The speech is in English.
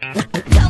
Go.